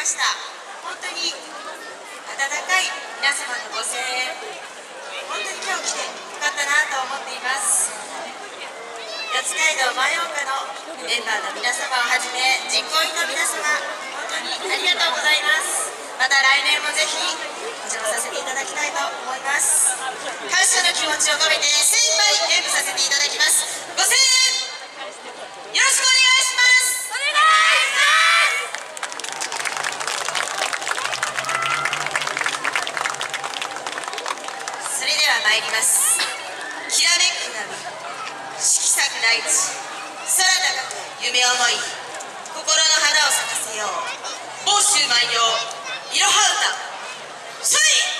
ました。本当に温かい皆様のご声援。本当に今日来てよかったなと思っています。八街道万葉歌のメンバーの皆様をはじめ実行委員の皆様本当にありがとうございます。また来年もぜひお邪魔させていただきたいと思います。感謝の気持ちを込めてります。きらめく波色彩く大地空高く夢思い心の花を咲かせよう。房州万葉いろは歌そい